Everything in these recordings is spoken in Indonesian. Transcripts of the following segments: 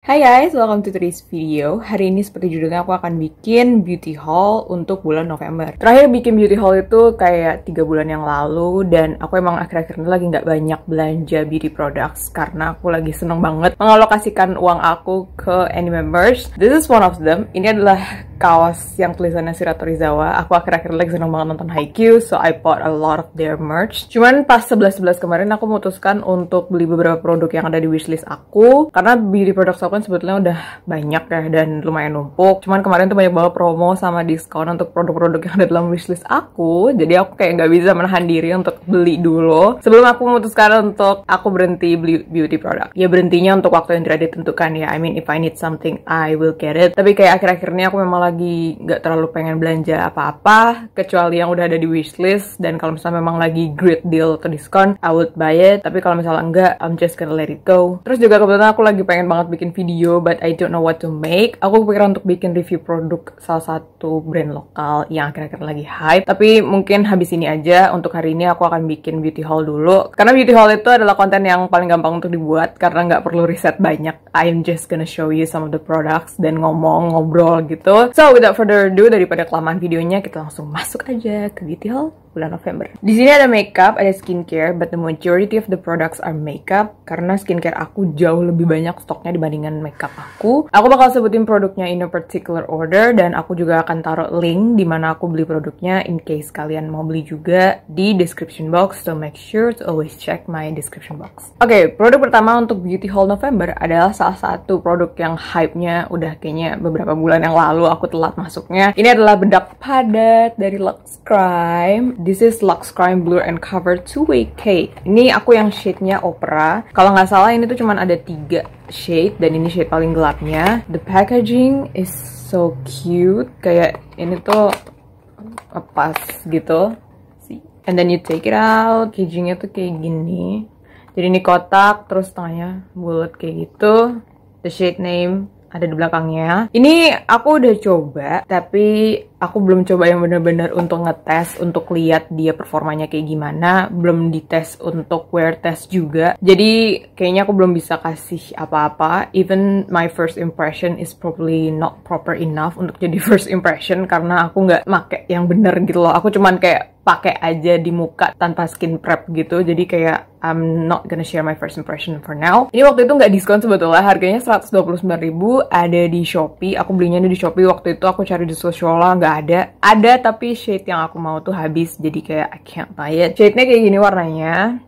Hai guys, welcome to today's video. Hari ini seperti judulnya aku akan bikin beauty haul untuk bulan November. Terakhir bikin beauty haul itu kayak tiga bulan yang lalu dan aku emang akhir-akhir ini lagi nggak banyak belanja beauty products karena aku lagi seneng banget mengalokasikan uang aku ke any members. This is one of them. Ini adalah kaos yang tulisannya Shirato Rizawa. Aku akhir-akhir lagi seneng banget nonton Haikyuu, so I bought a lot of their merch. Cuman pas 11-11 kemarin aku memutuskan untuk beli beberapa produk yang ada di wishlist aku karena beauty products aku kan sebetulnya udah banyak ya dan lumayan numpuk. Cuman kemarin tuh banyak banget promo sama diskon untuk produk-produk yang ada dalam wishlist aku. Jadi aku kayak nggak bisa menahan diri untuk beli dulu. Sebelum aku memutuskan untuk aku berhenti beli beauty product. Ya berhentinya untuk waktu yang tidak ditentukan ya. I mean if I need something I will get it. Tapi kayak akhir-akhir ini aku memang lagi nggak terlalu pengen belanja apa-apa kecuali yang udah ada di wishlist dan kalau misalnya memang lagi great deal atau diskon I would buy it. Tapi kalau misalnya enggak I'm just gonna let it go. Terus juga kebetulan aku lagi pengen banget bikin video but I don't know what to make. Aku kepikiran untuk bikin review produk salah satu brand lokal yang akhir-akhir lagi hype. Tapi mungkin habis ini aja untuk hari ini aku akan bikin beauty haul dulu. Karena beauty haul itu adalah konten yang paling gampang untuk dibuat karena nggak perlu riset banyak. I'm just gonna show you some of the products dan ngomong, ngobrol gitu. So without further ado, daripada kelamaan videonya, kita langsung masuk aja ke haul bulan November. Di sini ada makeup, ada skincare, but the majority of the products are makeup karena skincare aku jauh lebih banyak stoknya dibandingkan makeup aku. Aku bakal sebutin produknya in a particular order dan aku juga akan taruh link di mana aku beli produknya in case kalian mau beli juga di description box. So make sure to always check my description box. Oke, okay, produk pertama untuk beauty haul November adalah salah satu produk yang hype-nya udah kayaknya beberapa bulan yang lalu aku telat masuknya. Ini adalah bedak padat dari Lux Crime This is Lux Crime Blur and Cover 2-Way Cake. Ini aku yang shade-nya Opera. Kalau nggak salah ini tuh cuman ada tiga shade dan ini shade paling gelapnya. The packaging is so cute. Kayak ini tuh pas gitu. And then you take it out. Packagingnya tuh kayak gini. Jadi ini kotak, terus tengahnya bulat kayak gitu. The shade name ada di belakangnya. Ini aku udah coba, tapi aku belum coba yang bener-bener untuk ngetes, untuk lihat dia performanya kayak gimana. Belum dites untuk wear test juga. Jadi kayaknya aku belum bisa kasih apa-apa. Even my first impression is probably not proper enough untuk jadi first impression karena aku nggak make yang bener gitu loh. Aku cuman kayak pakai aja di muka tanpa skin prep gitu. Jadi kayak I'm not gonna share my first impression for now. Ini waktu itu nggak diskon sebetulnya, harganya 129.000 ada di Shopee. Aku belinya di Shopee waktu itu aku cari di Sociala nggak ada. Ada tapi shade yang aku mau tuh habis, jadi kayak I can't buy it. Shade-nya kayak gini warnanya.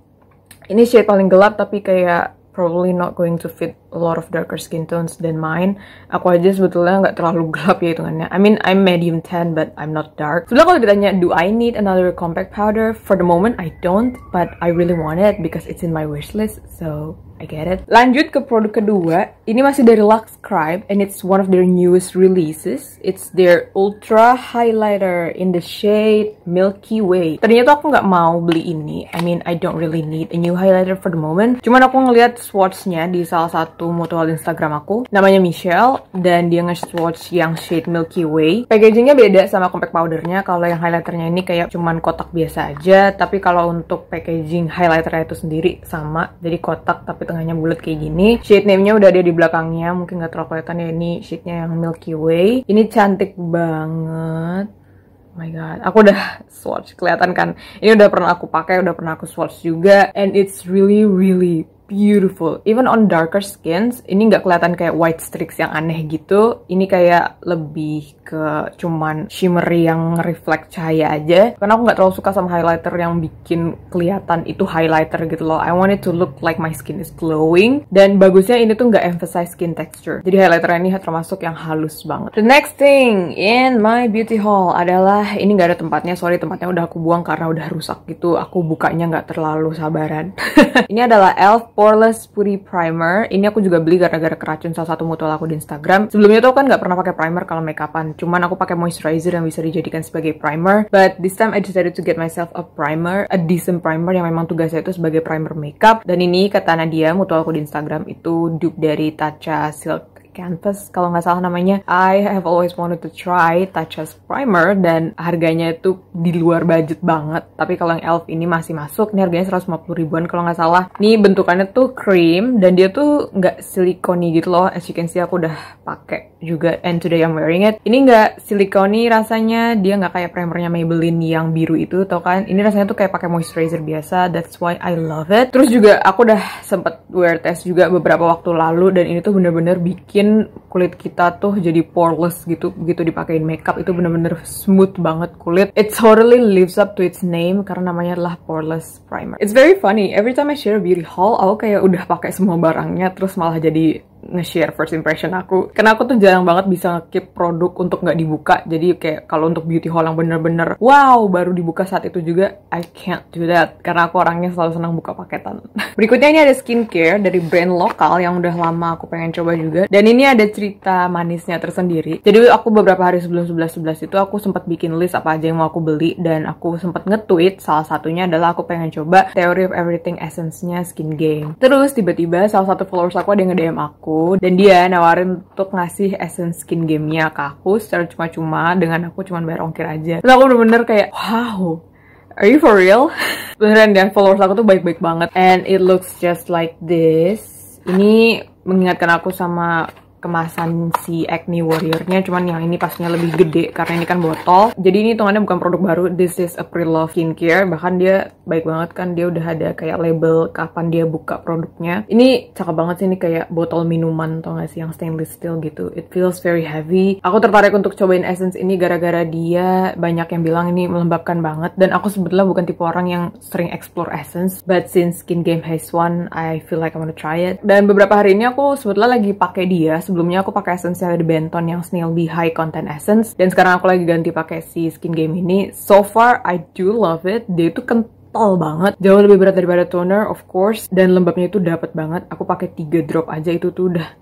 Ini shade paling gelap tapi kayak probably not going to fit a lot of darker skin tones than mine. Aku aja sebetulnya nggak terlalu gelap ya hitungannya. I mean, I'm medium tan, but I'm not dark. Sebelah kalau ditanya, do I need another compact powder? For the moment, I don't, but I really want it because it's in my wish list, so I get it. Lanjut ke produk kedua, ini masih dari Lux Crime and it's one of their newest releases. It's their Ultra Highlighter in the shade Milky Way. Tadinya aku nggak mau beli ini. I mean, I don't really need a new highlighter for the moment. Cuman aku ngeliat swatchnya di salah satu mutual Instagram aku. Namanya Michelle dan dia nge-swatch yang shade Milky Way. Packagingnya beda sama compact powdernya. Kalau yang highlighternya ini kayak cuman kotak biasa aja. Tapi kalau untuk packaging highlighternya itu sendiri sama. Jadi kotak tapi tengahnya bulat kayak gini. Shade name-nya udah ada di belakangnya, mungkin nggak terlalu kelihatan ya ini shade-nya yang Milky Way. Ini cantik banget. Oh my god, aku udah swatch kelihatan kan. Ini udah pernah aku pakai, udah pernah aku swatch juga, and it's really really beautiful. Even on darker skins, ini nggak kelihatan kayak white streaks yang aneh gitu. Ini kayak lebih ke cuman shimmery yang reflect cahaya aja. Karena aku nggak terlalu suka sama highlighter yang bikin kelihatan itu highlighter gitu loh. I want it to look like my skin is glowing. Dan bagusnya ini tuh nggak emphasize skin texture. Jadi highlighter ini termasuk yang halus banget. The next thing in my beauty haul adalah ini nggak ada tempatnya. Sorry tempatnya udah aku buang karena udah rusak gitu. Aku bukanya nggak terlalu sabaran. ini adalah Elf Poreless Putty Primer. Ini aku juga beli gara-gara keracun salah satu mutual aku di Instagram. Sebelumnya tuh kan nggak pernah pakai primer kalau makeupan. Cuman aku pakai moisturizer yang bisa dijadikan sebagai primer. But this time I decided to get myself a primer, a decent primer yang memang tugasnya itu sebagai primer makeup. Dan ini kata Nadia, mutual aku di Instagram itu dupe dari Tatcha Silk Canvas kalau nggak salah namanya. I have always wanted to try Touch Primer dan harganya itu di luar budget banget. Tapi kalau yang ELF ini masih masuk, ini harganya 150 ribuan kalau nggak salah. Ini bentukannya tuh cream dan dia tuh nggak silikoni gitu loh. As you can see aku udah pakai juga and today I'm wearing it. Ini nggak silikoni rasanya, dia nggak kayak primernya Maybelline yang biru itu tau kan. Ini rasanya tuh kayak pakai moisturizer biasa. That's why I love it. Terus juga aku udah sempet wear test juga beberapa waktu lalu dan ini tuh bener-bener bikin kulit kita tuh jadi poreless gitu begitu dipakein makeup itu bener-bener smooth banget kulit. It totally lives up to its name karena namanya adalah poreless primer. It's very funny every time I share beauty haul aku kayak udah pakai semua barangnya terus malah jadi nge-share first impression aku. Karena aku tuh jarang banget bisa keep produk untuk nggak dibuka. Jadi kayak kalau untuk beauty haul yang bener-bener wow baru dibuka saat itu juga I can't do that. Karena aku orangnya selalu senang buka paketan. Berikutnya ini ada skincare dari brand lokal yang udah lama aku pengen coba juga. Dan ini ada cerita manisnya tersendiri. Jadi aku beberapa hari sebelum 11-11 itu aku sempat bikin list apa aja yang mau aku beli dan aku sempat nge-tweet salah satunya adalah aku pengen coba Theory of Everything Essence-nya Skin Game. Terus tiba-tiba salah satu followers aku ada yang nge-DM aku aku. Dan dia nawarin untuk ngasih essence skin gamenya ke aku secara cuma-cuma dengan aku cuma bayar ongkir aja. Terus aku bener-bener kayak wow Are you for real? Beneran dan followers aku tuh baik-baik banget. And it looks just like this. Ini mengingatkan aku sama kemasan si Acne Warrior-nya cuman yang ini pastinya lebih gede karena ini kan botol. Jadi ini hitungannya bukan produk baru. This is April Love Skincare. Bahkan dia baik banget kan dia udah ada kayak label kapan dia buka produknya. Ini cakep banget sih ini kayak botol minuman atau gak sih yang stainless steel gitu. It feels very heavy. Aku tertarik untuk cobain essence ini gara-gara dia banyak yang bilang ini melembabkan banget. Dan aku sebetulnya bukan tipe orang yang sering explore essence but since Skin Game has one I feel like I wanna try it. Dan beberapa hari ini aku sebetulnya lagi pakai dia sebelumnya aku pakai essence dari Benton yang Snail Bee High Content Essence. Dan sekarang aku lagi ganti pakai si Skin Game ini. So far I do love it. Dia itu kental banget. Jauh lebih berat daripada toner of course. Dan lembabnya itu dapat banget. Aku pakai 3 drop aja itu tuh udah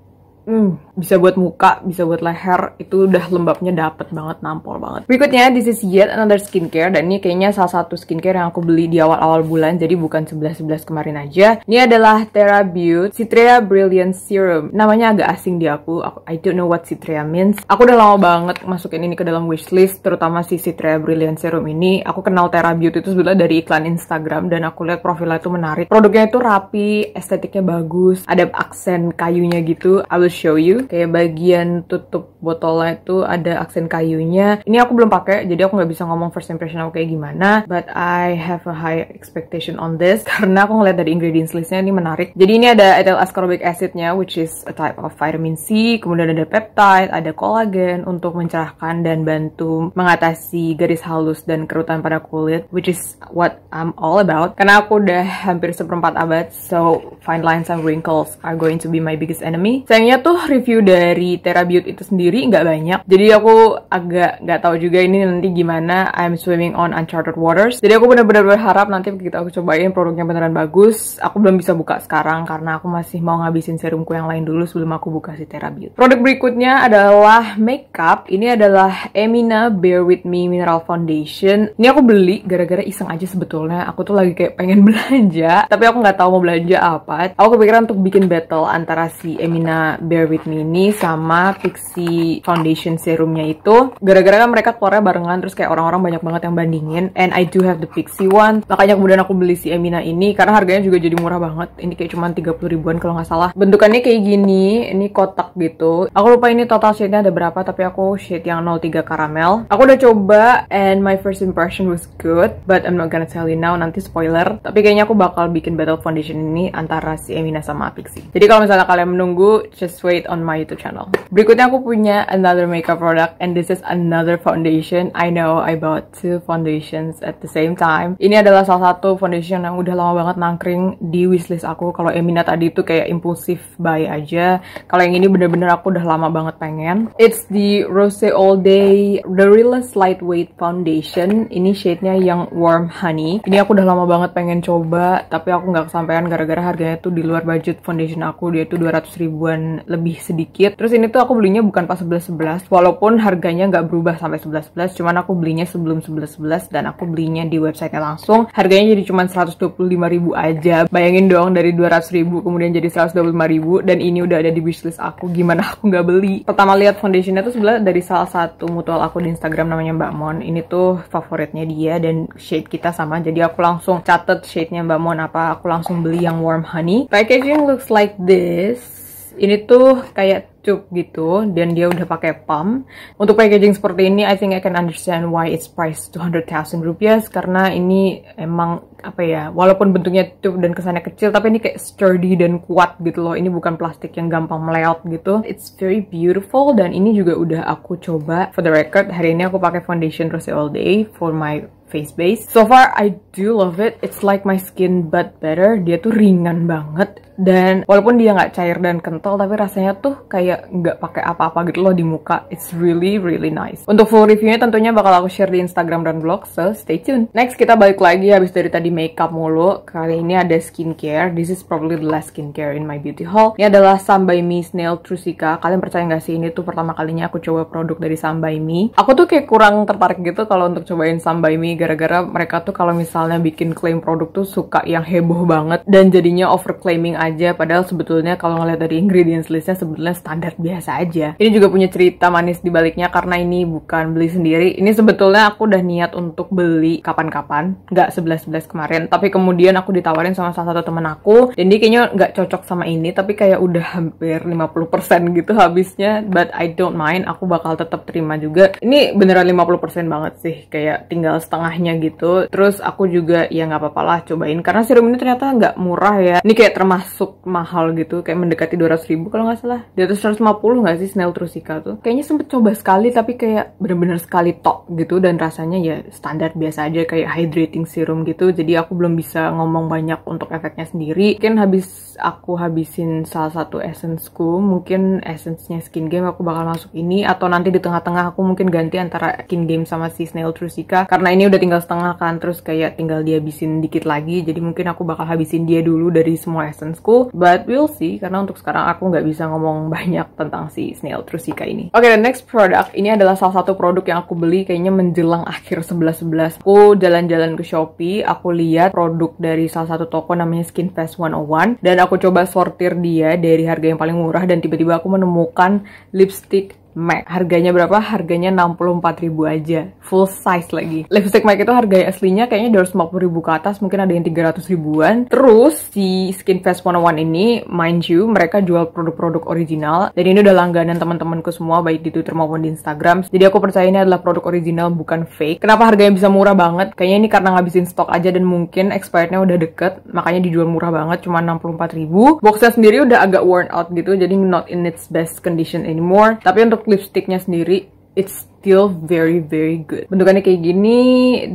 Hmm, bisa buat muka, bisa buat leher, itu udah lembabnya dapet banget, nampol banget. Berikutnya, this is yet another skincare, dan ini kayaknya salah satu skincare yang aku beli di awal-awal bulan, jadi bukan 11-11 kemarin aja. Ini adalah Terra Beauty Citrea Brilliant Serum. Namanya agak asing di aku, I don't know what Citrea means. Aku udah lama banget masukin ini ke dalam wishlist, terutama si Citrea Brilliant Serum ini. Aku kenal Terra Beauty itu sebenarnya dari iklan Instagram, dan aku lihat profilnya itu menarik. Produknya itu rapi, estetiknya bagus, ada aksen kayunya gitu. I will show you. Kayak bagian tutup botolnya itu ada aksen kayunya. Ini aku belum pakai, jadi aku nggak bisa ngomong first impression aku kayak gimana. But I have a high expectation on this karena aku ngeliat dari ingredients listnya ini menarik. Jadi ini ada ethyl ascorbic acidnya, which is a type of vitamin C. Kemudian ada peptide, ada kolagen untuk mencerahkan dan bantu mengatasi garis halus dan kerutan pada kulit, which is what I'm all about. Karena aku udah hampir seperempat abad, so fine lines and wrinkles are going to be my biggest enemy. Sayangnya tuh review dari Terra Beauty itu sendiri nggak banyak. Jadi aku agak nggak tahu juga ini nanti gimana. I'm swimming on uncharted waters. Jadi aku benar-benar berharap nanti begitu aku cobain produknya beneran bagus. Aku belum bisa buka sekarang karena aku masih mau ngabisin serumku yang lain dulu sebelum aku buka si Terra Beauty. Produk berikutnya adalah makeup. Ini adalah Emina Bear With Me Mineral Foundation. Ini aku beli gara-gara iseng aja sebetulnya. Aku tuh lagi kayak pengen belanja, tapi aku nggak tahu mau belanja apa. Aku kepikiran untuk bikin battle antara si Emina Bear With Me ini sama Pixie Foundation serumnya itu. Gara-gara kan mereka keluarnya barengan terus kayak orang-orang banyak banget yang bandingin. And I do have the Pixie one. Makanya kemudian aku beli si Emina ini karena harganya juga jadi murah banget. Ini kayak cuma 30 ribuan kalau nggak salah. Bentukannya kayak gini ini kotak gitu. Aku lupa ini total shade-nya ada berapa tapi aku shade yang 03 caramel aku udah coba and my first impression was good but I'm not gonna tell you now nanti spoiler. Tapi kayaknya aku bakal bikin battle foundation ini antara si Emina sama Pixie. Jadi kalau misalnya kalian menunggu just wait on my YouTube channel. Berikutnya aku punya another makeup product and this is another foundation. I know I bought two foundations at the same time. Ini adalah salah satu foundation yang udah lama banget nangkring di wishlist aku. Kalau Emina tadi itu kayak impulsif buy aja. Kalau yang ini bener-bener aku udah lama banget pengen. It's the Rose All Day The Realest Lightweight Foundation. Ini shade-nya yang Warm Honey. Ini aku udah lama banget pengen coba, tapi aku nggak kesampaian gara-gara harganya tuh di luar budget foundation aku. Dia tuh 200 ribuan lebih sedikit. Terus ini tuh aku belinya bukan pas 11-11, walaupun harganya nggak berubah sampai 11-11, cuman aku belinya sebelum 11-11 dan aku belinya di websitenya langsung. Harganya jadi cuma 125 ribu aja. Bayangin dong dari 200 ribu kemudian jadi 125 ribu dan ini udah ada di wishlist aku. Gimana aku nggak beli? Pertama lihat foundationnya tuh sebenarnya dari salah satu mutual aku di Instagram namanya Mbak Mon. Ini tuh favoritnya dia dan shade kita sama. Jadi aku langsung catet shade-nya Mbak Mon apa. Aku langsung beli yang warm honey. Packaging looks like this ini tuh kayak tube gitu dan dia udah pakai pump. Untuk packaging seperti ini I think I can understand why it's priced 200,000 rupiah karena ini emang apa ya walaupun bentuknya tube dan kesannya kecil tapi ini kayak sturdy dan kuat gitu loh. Ini bukan plastik yang gampang meleot gitu. It's very beautiful dan ini juga udah aku coba. For the record hari ini aku pakai foundation Rose All Day for my face base. So far I do love it. It's like my skin but better. Dia tuh ringan banget dan walaupun dia nggak cair dan kental tapi rasanya tuh kayak nggak pakai apa-apa gitu loh di muka. It's really really nice. Untuk full reviewnya tentunya bakal aku share di Instagram dan blog, so stay tuned. Next kita balik lagi habis dari tadi makeup mulu. Kali ini ada skincare. This is probably the last skincare in my beauty haul. Ini adalah Sun by Me Snail Trusika. Kalian percaya nggak sih ini tuh pertama kalinya aku coba produk dari Sun by Me. Aku tuh kayak kurang tertarik gitu kalau untuk cobain Sun by Me gara-gara mereka tuh kalau misalnya bikin klaim produk tuh suka yang heboh banget dan jadinya over claiming aja. Padahal sebetulnya kalau ngeliat dari ingredients listnya sebetulnya standar biasa aja. Ini juga punya cerita manis di baliknya karena ini bukan beli sendiri. Ini sebetulnya aku udah niat untuk beli kapan-kapan nggak 11-11 kemarin. Tapi kemudian aku ditawarin sama salah satu temen aku. Dan dia kayaknya nggak cocok sama ini tapi kayak udah hampir 50% gitu habisnya. But I don't mind aku bakal tetap terima juga. Ini beneran 50% banget sih. Kayak tinggal setengahnya gitu. Terus aku juga ya nggak apa-apa lah cobain. Karena serum ini ternyata nggak murah ya. Ini kayak termasuk mahal gitu kayak mendekati 200 ribu kalau nggak salah. Di atas 150 nggak sih Snail Trusika tuh? Kayaknya sempet coba sekali tapi kayak bener-bener sekali tok gitu. Dan rasanya ya standar biasa aja kayak hydrating serum gitu. Jadi aku belum bisa ngomong banyak untuk efeknya sendiri. Mungkin habis aku habisin salah satu essenceku mungkin essence-nya skin game aku bakal masuk ini. Atau nanti di tengah-tengah aku mungkin ganti antara skin game sama si Snail Trusika karena ini udah tinggal setengah kan terus kayak tinggal dia habisin dikit lagi jadi mungkin aku bakal habisin dia dulu dari semua essenceku but we'll see karena untuk sekarang aku nggak bisa ngomong banyak tentang si Snail Trusika ini. Oke okay, the next product ini adalah salah satu produk yang aku beli kayaknya menjelang akhir 11-11 aku jalan-jalan ke Shopee aku lihat produk dari salah satu toko namanya Skin Fest 101 dan aku coba sortir dia dari harga yang paling murah dan tiba-tiba aku menemukan lipstick MAC. Harganya berapa? Harganya 64.000 aja. Full size lagi. Lipstick MAC itu harga aslinya kayaknya 250.000 ke atas, mungkin ada yang 300 ribuan. Terus si Skin Fest 101 ini, mind you, mereka jual produk-produk original. Dan ini udah langganan teman-temanku semua, baik di Twitter maupun di Instagram. Jadi aku percaya ini adalah produk original, bukan fake. Kenapa harganya bisa murah banget? Kayaknya ini karena ngabisin stok aja dan mungkin expirednya udah deket, makanya dijual murah banget, cuma 64.000. Boxnya sendiri udah agak worn out gitu, jadi not in its best condition anymore. Tapi untuk lipsticknya sendiri it's still very very good. Bentukannya kayak gini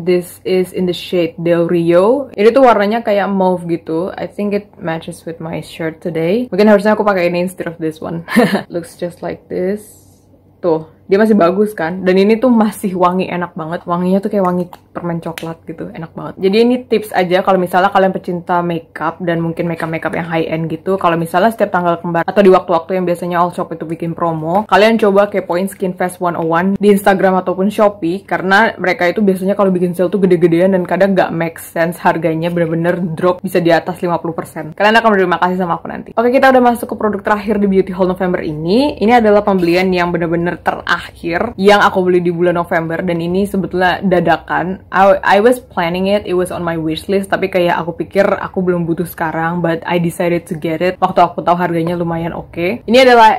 this is in the shade Del Rio. Ini tuh warnanya kayak mauve gitu. I think it matches with my shirt today. Mungkin harusnya aku pakai ini instead of this one. Looks just like this. Tuh dia masih bagus kan? Dan ini tuh masih wangi enak banget. Wanginya tuh kayak wangi permen coklat gitu enak banget. Jadi ini tips aja kalau misalnya kalian pecinta makeup dan mungkin makeup makeup yang high end gitu kalau misalnya setiap tanggal kembar atau di waktu-waktu yang biasanya all shop itu bikin promo kalian coba kepoin Skin Fest 101 di Instagram ataupun Shopee karena mereka itu biasanya kalau bikin sale tuh gede-gedean dan kadang nggak make sense. Harganya bener-bener drop bisa di atas 50% kalian akan berterima kasih sama aku nanti. Oke kita udah masuk ke produk terakhir di Beauty Haul November ini. Ini adalah pembelian yang bener-bener ter akhir yang aku beli di bulan November dan ini sebetulnya dadakan. I, I was planning it, it was on my wish list tapi kayak aku pikir aku belum butuh sekarang but I decided to get it waktu aku tahu harganya lumayan oke. Okay. Ini adalah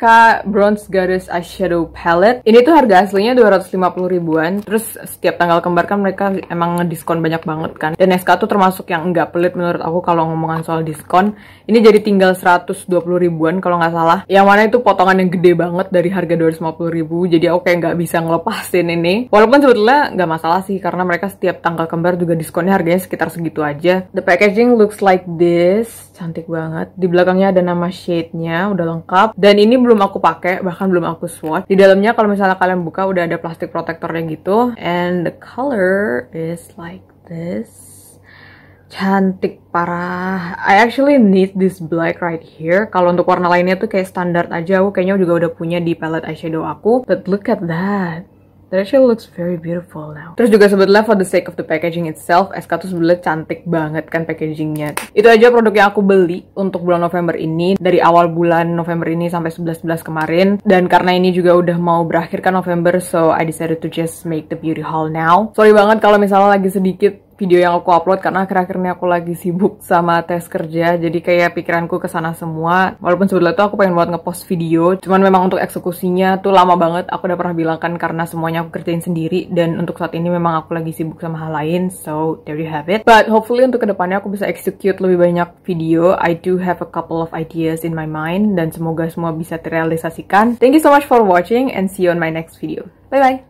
SK Bronze Goddess Eyeshadow Palette. Ini tuh harga aslinya 250 ribuan. Terus setiap tanggal kembar kan mereka emang diskon banyak banget kan. Dan SK tuh termasuk yang enggak pelit menurut aku kalau ngomongan soal diskon. Ini jadi tinggal 120 ribuan kalau nggak salah. Yang mana itu potongan yang gede banget dari harga 250 ribu. Jadi aku kayak nggak bisa ngelepasin ini. Walaupun sebetulnya nggak masalah sih karena mereka setiap tanggal kembar juga diskonnya harganya sekitar segitu aja. The packaging looks like this. Cantik banget. Di belakangnya ada nama shade-nya, udah lengkap. Dan ini belum aku pakai, bahkan belum aku swatch. Di dalamnya kalau misalnya kalian buka udah ada plastik protektornya gitu. And the color is like this. cantik parah. I actually need this black right here. Kalau untuk warna lainnya tuh kayak standar aja. Aku kayaknya juga udah punya di palette eyeshadow aku. But look at that. That actually looks very beautiful now. Terus juga sebetulnya for the sake of the packaging itself, SK tuh sebetulnya cantik banget kan packagingnya. Itu aja produk yang aku beli untuk bulan November ini. Dari awal bulan November ini sampai 11-11 kemarin. Dan karena ini juga udah mau berakhir kan November, so I decided to just make the beauty haul now. Sorry banget kalau misalnya lagi sedikit video yang aku upload karena akhir-akhir aku lagi sibuk sama tes kerja. Jadi kayak pikiranku ke sana semua. Walaupun sebetulnya tuh aku pengen buat ngepost video cuman memang untuk eksekusinya tuh lama banget. Aku udah pernah bilang kan karena semuanya aku kerjain sendiri dan untuk saat ini memang aku lagi sibuk sama hal lain. So there you have it. But hopefully untuk ke depannya aku bisa execute lebih banyak video. I do have a couple of ideas in my mind dan semoga semua bisa terrealisasikan. Thank you so much for watching and see you on my next video. Bye bye